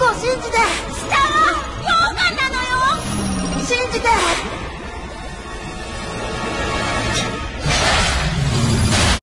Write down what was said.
僕を信じて下は溶岩なのよ。信じて。